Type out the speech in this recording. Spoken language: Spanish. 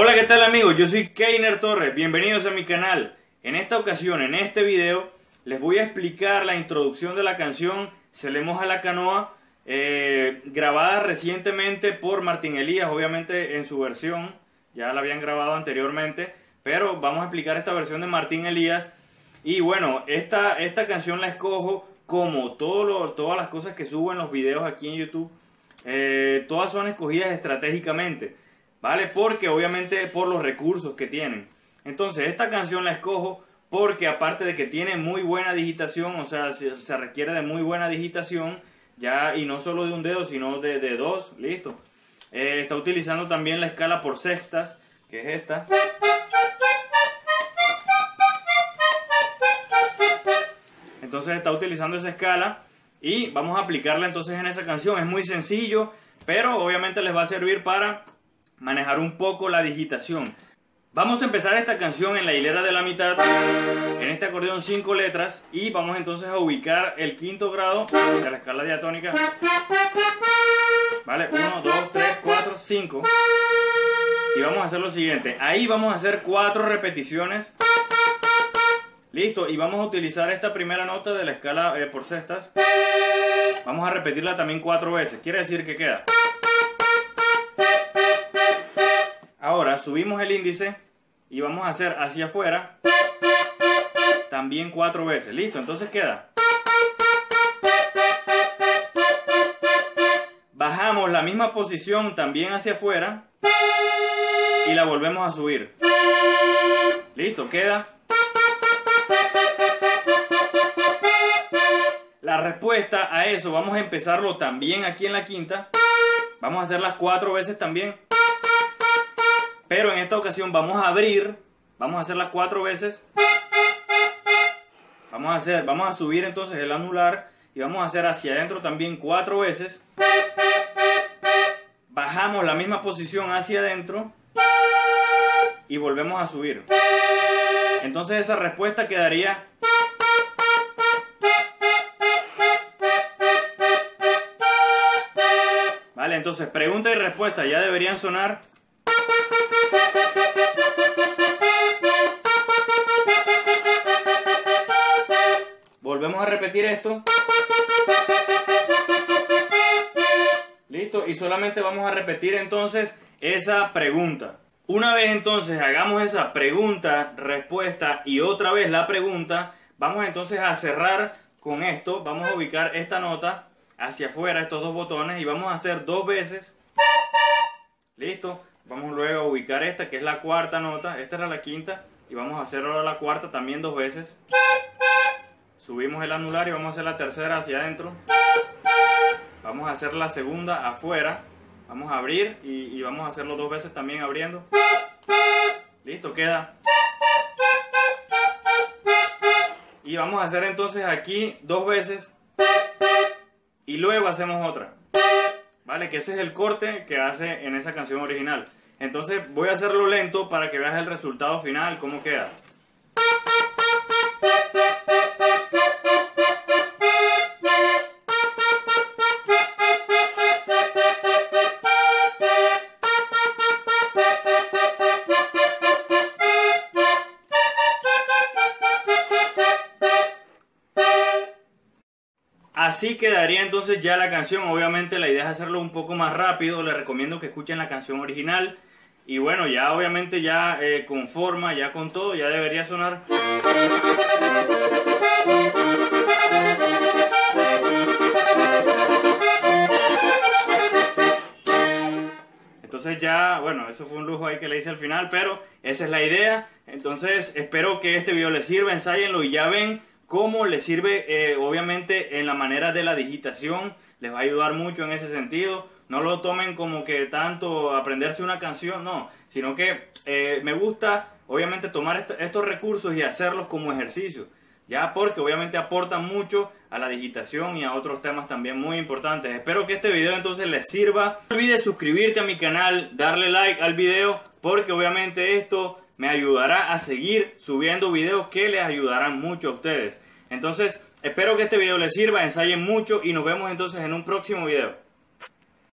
Hola, ¿qué tal amigos? Yo soy Keiner Torres, bienvenidos a mi canal. En esta ocasión, en este video, les voy a explicar la introducción de la canción Se le moja la canoa, eh, grabada recientemente por Martín Elías, obviamente en su versión, ya la habían grabado anteriormente, pero vamos a explicar esta versión de Martín Elías. Y bueno, esta, esta canción la escojo como todo todas las cosas que subo en los videos aquí en YouTube, eh, todas son escogidas estratégicamente. ¿Vale? Porque obviamente por los recursos que tienen. Entonces, esta canción la escojo porque aparte de que tiene muy buena digitación, o sea, se, requiere de muy buena digitación, ya, y no solo de un dedo, sino de, dos, listo. Eh, está utilizando también la escala por sextas, que es esta. Entonces está utilizando esa escala y vamos a aplicarla entonces en esa canción. Es muy sencillo, pero obviamente les va a servir para manejar un poco la digitación. Vamos a empezar esta canción en la hilera de la mitad, en este acordeón 5 letras, y vamos entonces a ubicar el quinto grado de la escala diatónica. Vale, 1, 2, 3, 4, 5. Y vamos a hacer lo siguiente, ahí vamos a hacer cuatro repeticiones. Listo, y vamos a utilizar esta primera nota de la escala eh, por sextas. Vamos a repetirla también cuatro veces, quiere decir que queda. Subimos el índice y vamos a hacer hacia afuera también cuatro veces. Listo, entonces queda. Bajamos la misma posición también hacia afuera y la volvemos a subir. Listo, queda. La respuesta a eso, vamos a empezarlo también aquí en la quinta. Vamos a hacer las cuatro veces también. Pero en esta ocasión vamos a abrir, vamos a hacer las cuatro veces. Vamos a hacer, vamos a subir entonces el anular y vamos a hacer hacia adentro también cuatro veces. Bajamos la misma posición hacia adentro y volvemos a subir. Entonces esa respuesta quedaría Vale, entonces pregunta y respuesta ya deberían sonar Volvemos a repetir esto. Listo, y solamente vamos a repetir entonces esa pregunta. Una vez entonces hagamos esa pregunta, respuesta y otra vez la pregunta, vamos entonces a cerrar con esto. Vamos a ubicar esta nota hacia afuera, estos dos botones, y vamos a hacer dos veces. Listo. Vamos luego a ubicar esta, que es la cuarta nota. Esta era la quinta. Y vamos a hacer ahora la cuarta también dos veces. Subimos el anular y vamos a hacer la tercera hacia adentro. Vamos a hacer la segunda afuera. Vamos a abrir y, vamos a hacerlo dos veces también abriendo. Listo, queda. Y vamos a hacer entonces aquí dos veces. Y luego hacemos otra. ¿Vale? Que ese es el corte que hace en esa canción original. Entonces voy a hacerlo lento para que veas el resultado final, cómo queda. Así quedaría entonces ya la canción. Obviamente la idea es hacerlo un poco más rápido. Les recomiendo que escuchen la canción original. Y bueno, ya obviamente ya eh, con forma, ya con todo, ya debería sonar. Entonces ya, bueno, eso fue un lujo ahí que le hice al final, pero esa es la idea. Entonces espero que este video les sirva, ensáyenlo y ya ven cómo les sirve, eh, obviamente, en la manera de la digitación. Les va a ayudar mucho en ese sentido no lo tomen como que tanto aprenderse una canción, no, sino que eh, me gusta obviamente tomar estos recursos y hacerlos como ejercicio, ya porque obviamente aportan mucho a la digitación y a otros temas también muy importantes. Espero que este video entonces les sirva. No olvides suscribirte a mi canal, darle like al video, porque obviamente esto me ayudará a seguir subiendo videos que les ayudarán mucho a ustedes. Entonces, espero que este video les sirva, ensayen mucho y nos vemos entonces en un próximo video.